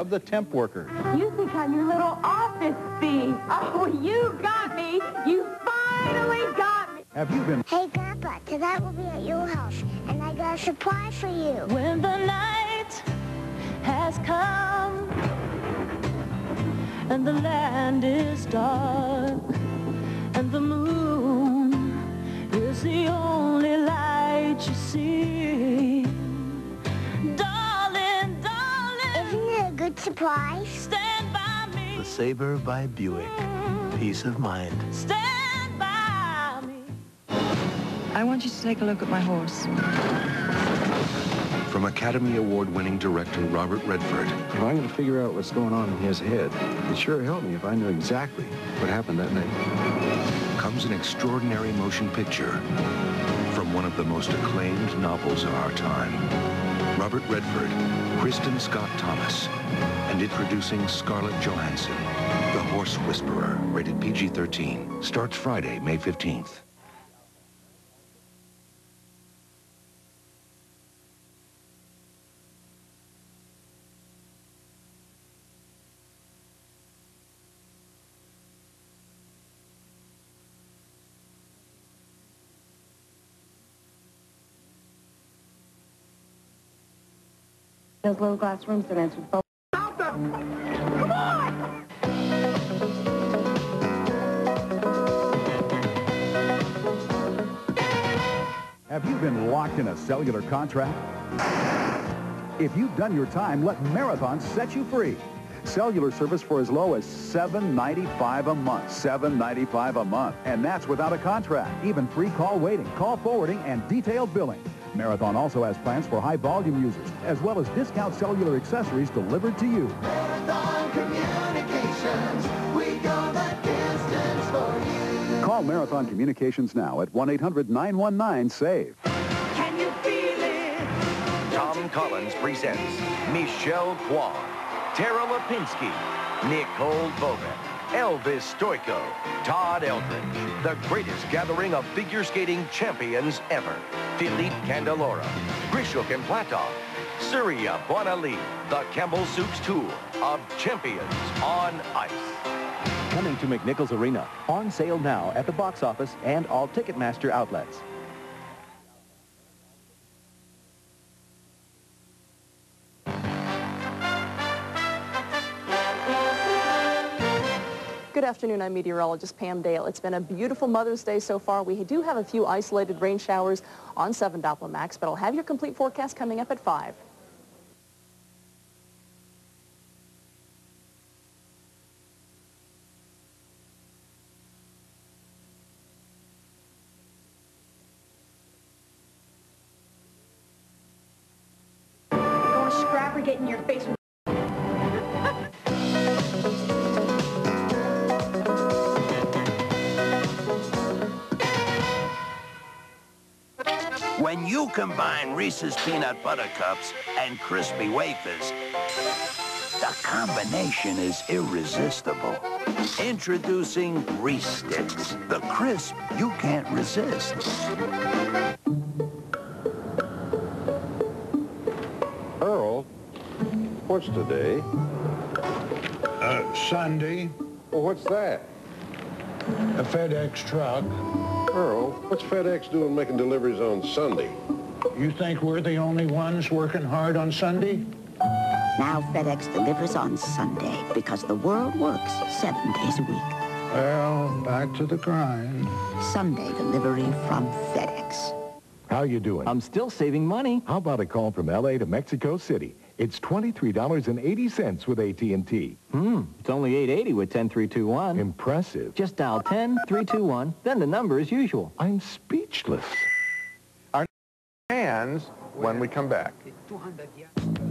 of the temp workers. You think I'm your little office bee. Oh, you got me. You finally got me. Have you been... Hey, Grandpa, tonight we'll be at your house, and I got a surprise for you. When the night has come and the land is dark and the moon is the only light you see. Surprise? stand by me. LeSabre by Buick. Peace of mind. Stand by me. I want you to take a look at my horse. From Academy Award-winning director Robert Redford If I'm going to figure out what's going on in his head, it sure helped me if I knew exactly what happened that night. comes an extraordinary motion picture from one of the most acclaimed novels of our time. Robert Redford, Kristin Scott Thomas, and introducing Scarlett Johansson, The Horse Whisperer, rated PG-13, starts Friday, May 15th. Those little glass rooms don't answer the phone. Have you been locked in a cellular contract? If you've done your time, let Marathon set you free. Cellular service for as low as $7.95 a month. $7.95 a month. And that's without a contract. Even free call waiting, call forwarding, and detailed billing. Marathon also has plans for high volume users, as well as discount cellular accessories delivered to you. Call Marathon Communications now at 1-800-919-SAVE. Can you feel it? Tom Collins presents Michelle Kwan, Tara Lipinski, Nicole Bobek, Elvis Stojko, Todd Eldredge, the greatest gathering of figure skating champions ever. Philippe Candeloro, Grishuk and Platov, Surya Bonaly, the Campbell Soups Tour of Champions on Ice. Coming to McNichols Arena. On sale now at the box office and all Ticketmaster outlets. Afternoon, I'm meteorologist Pam Daale. It's been a beautiful Mother's Day so far. We do have a few isolated rain showers on 7 Doppler Max, but I'll have your complete forecast coming up at 5. You're scrap or get in your face. You combine Reese's Peanut Butter Cups and Crispy Wafers, the combination is irresistible. Introducing Reese Sticks, the crisp you can't resist. Earl, what's today? Uh, Sunday, Well, what's that? a FedEx truck. Earl, what's FedEx doing making deliveries on Sunday? You think we're the only ones working hard on Sunday? Now FedEx delivers on Sunday because the world works seven days a week. Well, back to the grind. Sunday delivery from FedEx. How you doing? I'm still saving money. How about a call from L.A. to Mexico City? It's $23.80 with AT&T. Hmm, it's only 880 with 10321. Impressive. Just dial 10321, then the number as usual. I'm speechless. Our hands when we come back.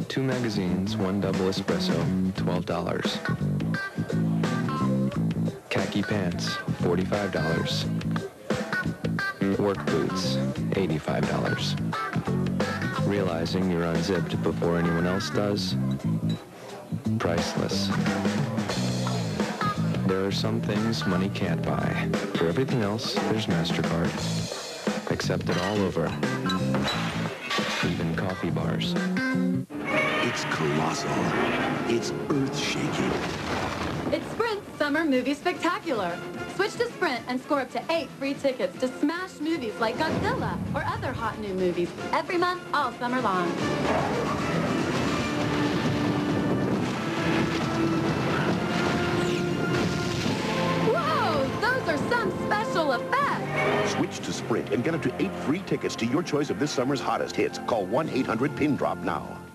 Two magazines, one double espresso, $12. Khaki pants, $45. Work boots, $85. Realizing you're unzipped before anyone else does? Priceless. There are some things money can't buy. For everything else, there's MasterCard. Accepted all over. Even coffee bars. It's colossal. It's earth-shaking. Summer Movie Spectacular. Switch to Sprint and score up to eight free tickets to smash movies like Godzilla or other hot new movies every month all summer long. Whoa! Those are some special effects! Switch to Sprint and get up to eight free tickets to your choice of this summer's hottest hits. Call 1-800-PIN-DROP now.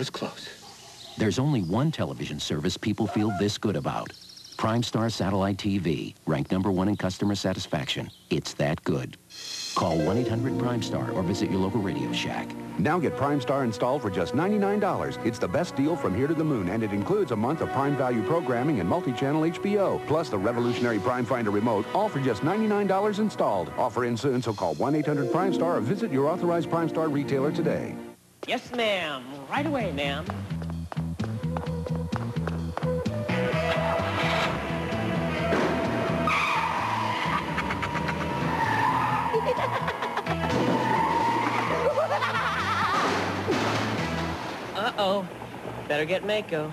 Was close. There's only one television service people feel this good about. Primestar Satellite TV, ranked number one in customer satisfaction. It's that good. Call 1-800-PRIME-STAR or visit your local Radio Shack. Now get Primestar installed for just $99. It's the best deal from here to the moon, and it includes a month of Prime Value programming and multi-channel HBO, plus the revolutionary Prime Finder remote, all for just $99 installed. Offer in soon, so call 1-800-PRIME-STAR or visit your authorized Primestar retailer today. Yes, ma'am. Right away, ma'am. Uh-oh. Better get Maaco.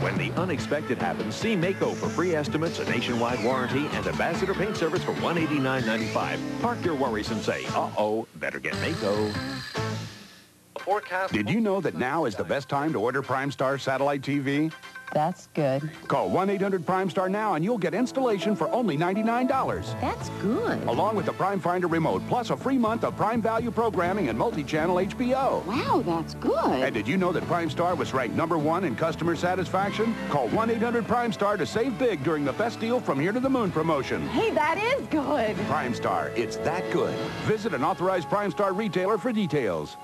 When the unexpected happens, see Maaco for free estimates, a nationwide warranty, and Ambassador Paint Service for $189.95. Park your worries and say, uh-oh, better get Maaco. Forecast. Did you know that now is the best time to order Primestar satellite TV? That's good. Call 1-800-PRIME-STAR now and you'll get installation for only $99. That's good. Along with the Prime Finder remote, plus a free month of Prime Value programming and multi-channel HBO. Wow, that's good. And did you know that Primestar was ranked number one in customer satisfaction? Call 1-800-PRIME-STAR to save big during the Best Deal from Here to the Moon promotion. Hey, that is good. Primestar, it's that good. Visit an authorized Primestar retailer for details.